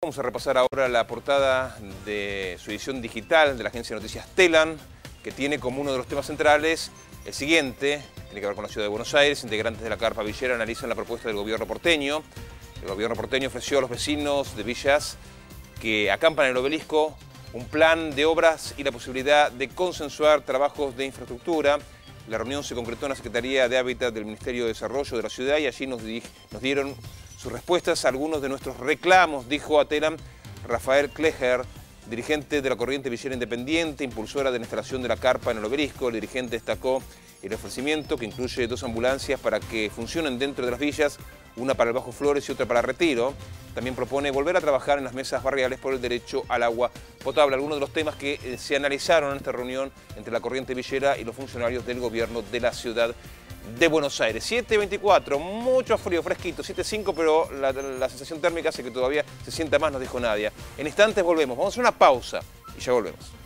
Vamos a repasar ahora la portada de su edición digital de la agencia de noticias Telan, que tiene como uno de los temas centrales el siguiente, tiene que ver con la ciudad de Buenos Aires, integrantes de la Carpa Villera analizan la propuesta del gobierno porteño. El gobierno porteño ofreció a los vecinos de villas que acampan en el obelisco un plan de obras y la posibilidad de consensuar trabajos de infraestructura. La reunión se concretó en la Secretaría de Hábitat del Ministerio de Desarrollo de la ciudad y allí nos, nos dieron sus respuestas a algunos de nuestros reclamos, dijo a Telam Rafael Kleger, dirigente de la Corriente Villera Independiente, impulsora de la instalación de la carpa en el obelisco. El dirigente destacó el ofrecimiento que incluye dos ambulancias para que funcionen dentro de las villas, una para el Bajo Flores y otra para Retiro. También propone volver a trabajar en las mesas barriales por el derecho al agua potable. Algunos de los temas que eh, se analizaron en esta reunión entre la Corriente Villera y los funcionarios del gobierno de la ciudad de Buenos Aires. 7.24, mucho frío, fresquito, 7.5, pero la, sensación térmica hace que todavía se sienta más, nos dijo Nadia. En instantes volvemos, vamos a hacer una pausa y ya volvemos.